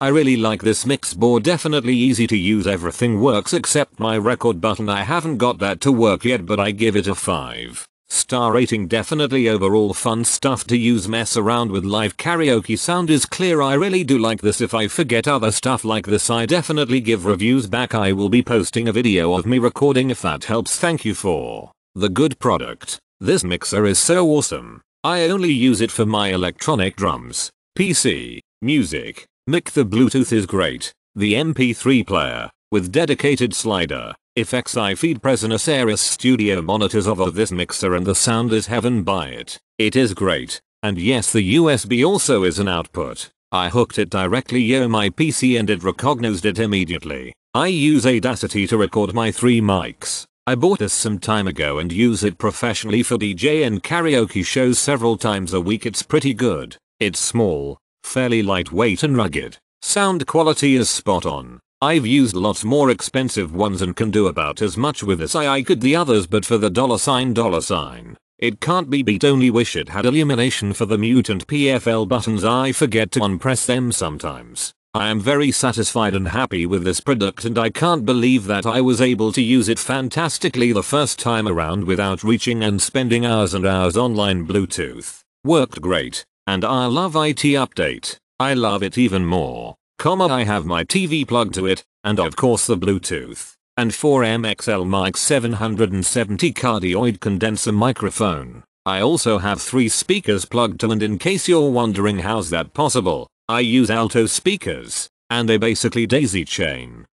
I really like this mix board definitely easy to use everything works except my record button I haven't got that to work yet but I give it a 5. Star rating definitely overall fun stuff to use mess around with live karaoke sound is clear I really do like this if I forget other stuff like this I definitely give reviews back I will be posting a video of me recording if that helps thank you for the good product. This mixer is so awesome. I only use it for my electronic drums, PC, music, mic the Bluetooth is great, the MP3 player, with dedicated slider, effects I feed Presonus Eris studio monitors of this mixer and the sound is heaven by it. It is great. And yes the USB also is an output. I hooked it directly yo my PC and it recognized it immediately. I use Audacity to record my three mics. I bought this some time ago and use it professionally for DJ and karaoke shows several times a week it's pretty good. It's small, fairly lightweight and rugged. Sound quality is spot on. I've used lots more expensive ones and can do about as much with this I could the others but for the dollar sign dollar sign. It can't be beat only wish it had illumination for the mute and PFL buttons I forget to unpress them sometimes. I am very satisfied and happy with this product and I can't believe that I was able to use it fantastically the first time around without reaching and spending hours and hours online Bluetooth. Worked great. And I love IT update. I love it even more. Comma I have my TV plugged to it, and of course the Bluetooth. And 4MXL mic 770 cardioid condenser microphone. I also have three speakers plugged to and in case you're wondering how's that possible, I use alto speakers, and they basically daisy chain.